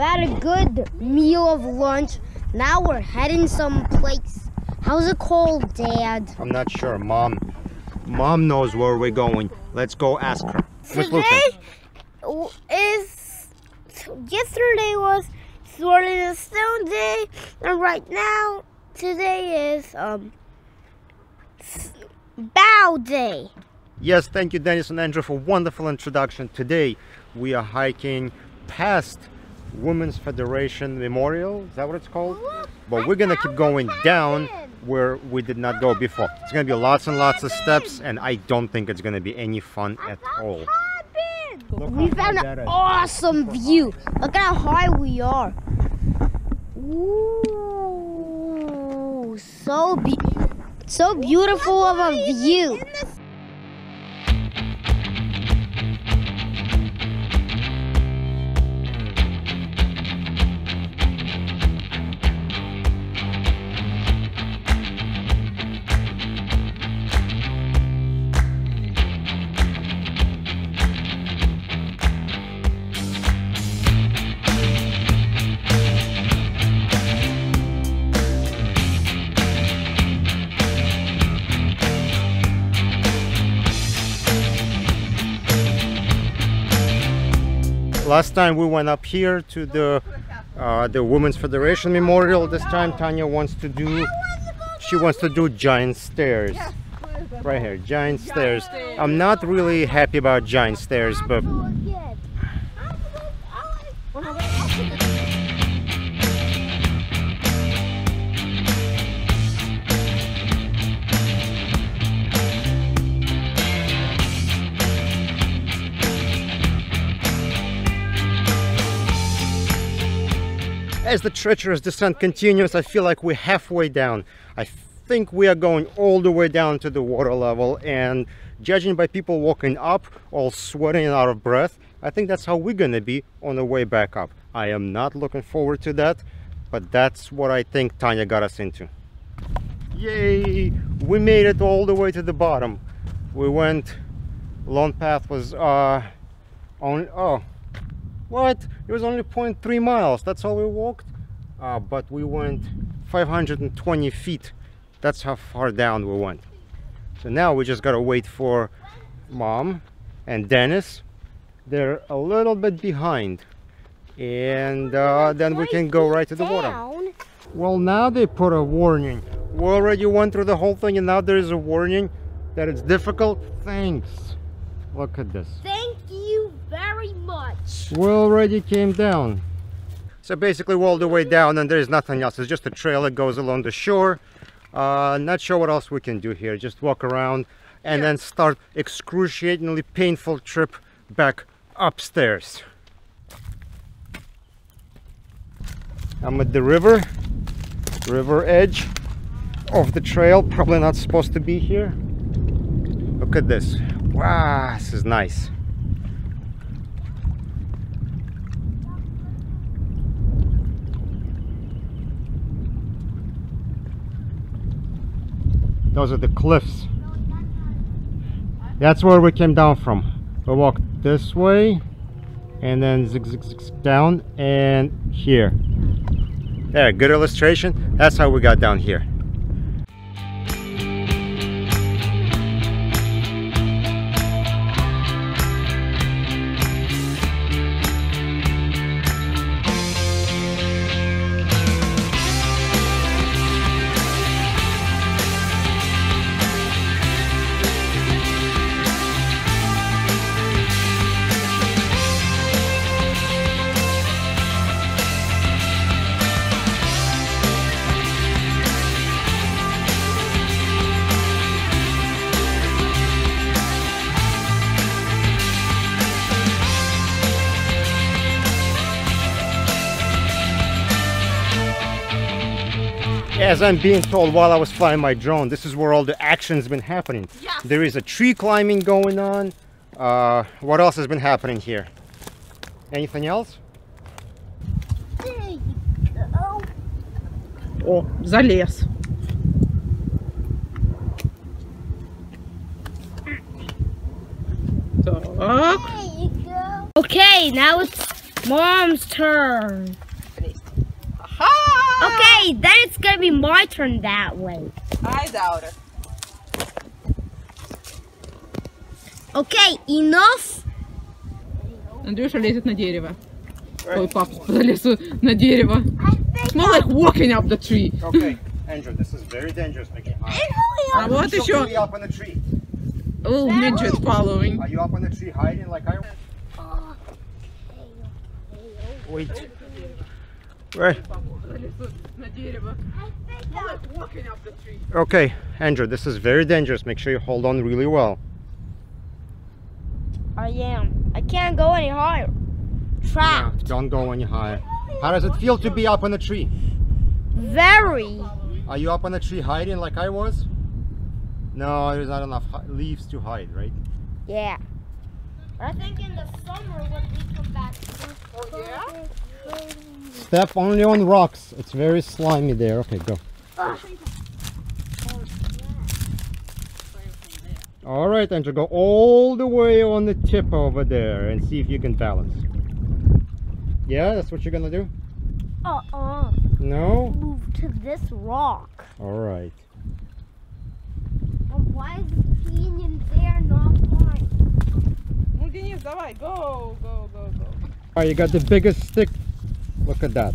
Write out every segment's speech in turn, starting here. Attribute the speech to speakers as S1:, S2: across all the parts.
S1: We had a good meal of lunch. Now we're heading someplace. How's it called, Dad?
S2: I'm not sure. Mom, Mom knows where we're going. Let's go ask her.
S1: Today is yesterday was Sword in the Stone Day, and right now today is um Bow Day.
S2: Yes, thank you, Dennis and Andrew, for wonderful introduction. Today we are hiking past Women's Federation Memorial. Is that what it's called? But we're gonna keep going down where we did not go before. It's gonna be lots and lots of steps, and I don't think it's gonna be any fun at all. Look
S1: We found an awesome view. Look at how high we are. Ooh, so be so beautiful of a view.
S2: Last time we went up here to the uh, the Women's Federation Memorial. This time Tanya wants to do she wants to do giant stairs. Right here, giant stairs. I'm not really happy about giant stairs, but as the treacherous descent continues, I feel like we're halfway down. I think we are going all the way down to the water level, and judging by people walking up, all sweating and out of breath, I think that's how we're gonna be on the way back up. I am not looking forward to that, but that's what I think Tanya got us into. Yay! We made it all the way to the bottom. We went, long path was uh, on, oh, what? It was only 0.3 miles. That's all we walked. Uh, but we went 520 feet. That's how far down we went. So now we just gotta wait for mom and Dennis. They're a little bit behind. And uh, then we can go right to the water. Well, now they put a warning. We already went through the whole thing and now there's a warning that it's difficult. Thanks. Look at this.
S1: Thank you very much.
S2: We already came down. So basically we're all the way down and there's nothing else. It's just a trail that goes along the shore. Uh, not sure what else we can do here. Just walk around and then start excruciatingly painful trip back upstairs. I'm at the river, river edge of the trail. Probably not supposed to be here. Look at this. Wow, this is nice. Those are the cliffs. That's where we came down from. We walked this way and then zig zig zig down and here. There, good illustration. That's how we got down here. As I'm being told while I was flying my drone, this is where all the action's been happening.
S3: Yes.
S2: There is a tree climbing going on. Uh, what else has been happening here? Anything else?
S1: There you go.
S3: О, залез. Так.
S1: There you go. Okay, now it's Mom's turn.
S3: Aha!
S1: Okay, then it's gonna be my turn that way.
S3: I doubt it.
S1: Okay, enough.
S3: Андрюша лезет на дерево. Ой, папа залез на дерево. It's more like walking up the tree.
S2: Okay, Andrew, this is very dangerous. Make it high.
S3: А вот
S2: You're
S3: еще
S2: really up on the tree.
S3: a little midget following.
S2: Are you up on the tree hiding like I? Wait.
S3: tree.
S2: Okay, Andrew, this is very dangerous. Make sure you hold on really well.
S1: I am. I can't go any higher. Trapped.
S2: Don't go any higher. How does it feel to be up on the tree?
S1: Very.
S2: Are you up on the tree hiding like I was? No, there's not enough leaves to hide, right?
S1: Yeah. I think in the summer when we come back.
S3: Oh, yeah?
S2: Step only on rocks. It's very slimy there. Okay, go. All right, Andrew, go all the way on the tip over there and see if you can balance. Yeah, that's what you're gonna do?
S1: Uh-uh.
S2: No?
S1: Move to this rock.
S2: All right.
S1: And why is the canyon there not fine?
S3: Ну, Денис, давай, go, go, go, go.
S2: All right, you got the biggest stick. Look at that.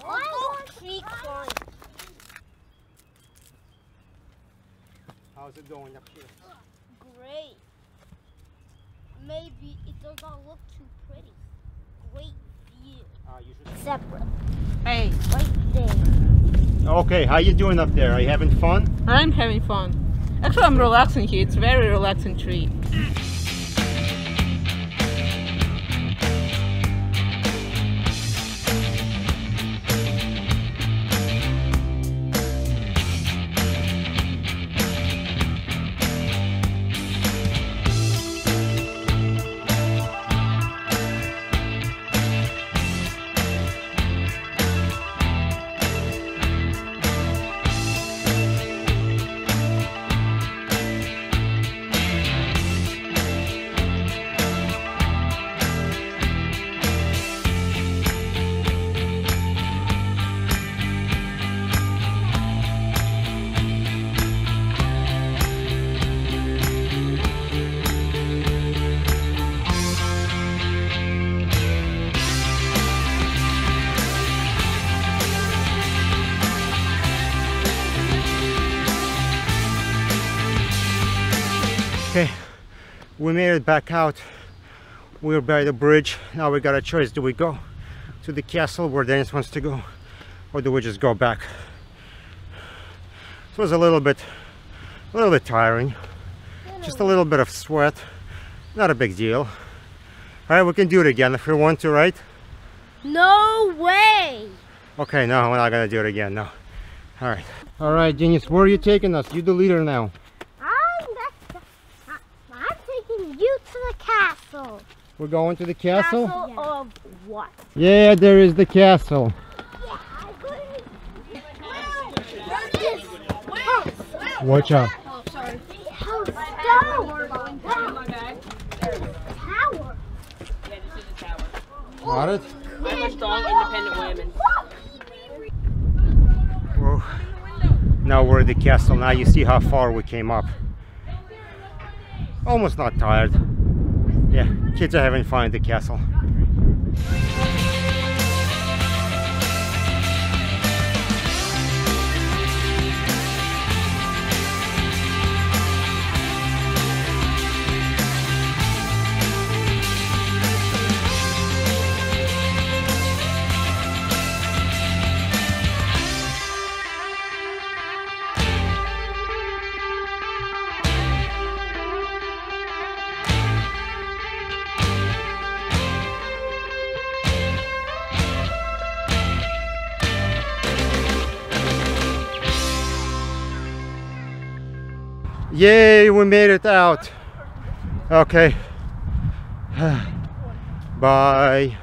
S1: Why is tree climb?
S2: How's it going up here?
S1: Great. Maybe it does not look too pretty. Great view.
S2: Uh, you should...
S1: Separate.
S3: Hey,
S1: Right there.
S2: Okay, how you doing up there? Are you having fun?
S3: I'm having fun. Actually, I'm relaxing here. It's very relaxing tree.
S2: Okay, we made it back out. We're by the bridge. Now we got a choice. Do we go to the castle where Dennis wants to go? Or do we just go back? It was a little bit, a little bit tiring. Just a little bit of sweat. Not a big deal. All right, we can do it again if we want to, right?
S1: No way.
S2: Okay, no, we're not gonna do it again, no. All right. All right, Genius, where are you taking us? You're the leader now.
S1: I'm, that's, I'm taking you to the castle.
S2: We're going to the castle?
S1: of what?
S2: Yeah, there is the castle.
S1: Yeah, I couldn't.
S2: Watch out.
S1: How stone. Tower.
S2: Got it?
S4: I'm a strong, independent woman.
S2: Whoa. Now we're at the castle. Now you see how far we came up. Almost not tired. Yeah, kids are having fun at the castle. Yay, we made it out. Okay. Bye.